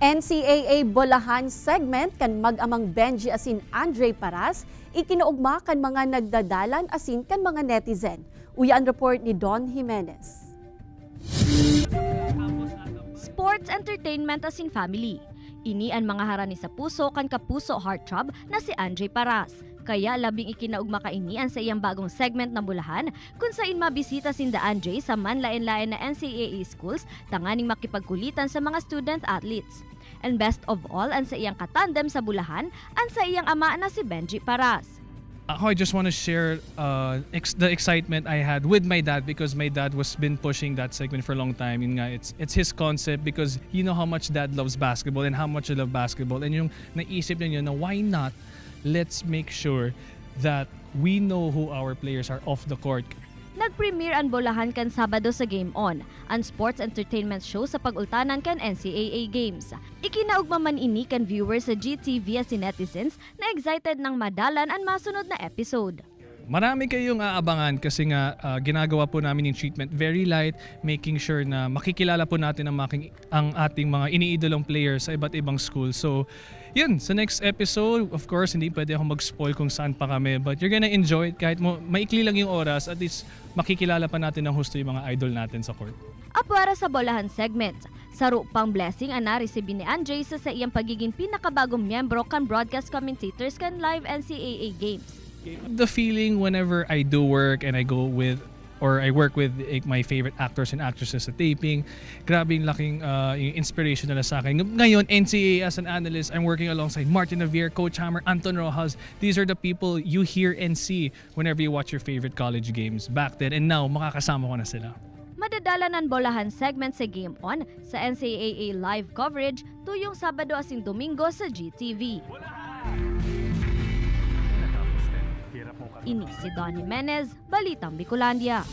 NCAA Bolahan segment kan mag-amang Benji asin Andre Paras, ikinuugma kan mga nagdadalan asin kan mga netizen. Uyan report ni Don Jimenez. Sports, entertainment asin family. Ini ang mga harani sa puso kan kapuso heartthrob na si Andre Paras. Kaya labing ikinaugma kainian sa iyang bagong segment na bulahan kung saan mabisita si Andre sa manlain-lain na NCAA schools tanganing makipagkulitan sa mga student athletes. And best of all, ang sa iyang katandem sa bulahan, ang sa iyang ama na si Benji Paras. Ako, I just want to share uh, ex- the excitement I had with my dad because my dad was been pushing that segment for a long time. Yun nga, it's it's his concept because you know how much dad loves basketball and how much I love basketball. And yung naisip niya na why not let's make sure that we know who our players are off the court. Nag-premiere ang bolahan kan Sabado sa Game On, ang sports entertainment show sa pag-ultanan kan NCAA Games. Ikinaugma man ini kan viewers sa GTV as netizens na excited ng madalan ang masunod na episode. Marami kayong aabangan kasi nga uh, ginagawa po namin yung treatment very light, making sure na makikilala po natin ang, making, ang ating mga iniidolong players sa iba't ibang school. So, yun, sa next episode, of course, hindi pwede ako mag-spoil kung saan pa kami, but you're gonna enjoy it kahit mo, maikli lang yung oras, at least makikilala pa natin ng husto yung mga idol natin sa court. Apwara sa bolahan segment, saro pang blessing ang naresibin ni Andre sa sa iyang pagiging pinakabagong miyembro kan broadcast commentators kan live NCAA games. The feeling whenever I do work and I go with or I work with eh, my favorite actors and actresses sa taping. Grabe yung laking uh, yung inspiration nila sa akin. Ngayon, NCAA as an analyst, I'm working alongside Martin Navier, Coach Hammer, Anton Rojas. These are the people you hear and see whenever you watch your favorite college games back then. And now, makakasama ko na sila. Madadala ng bolahan segment sa Game On sa NCAA live coverage tuyong Sabado asing Domingo sa GTV. Ini si Don Jimenez, Balitang Bicolandia.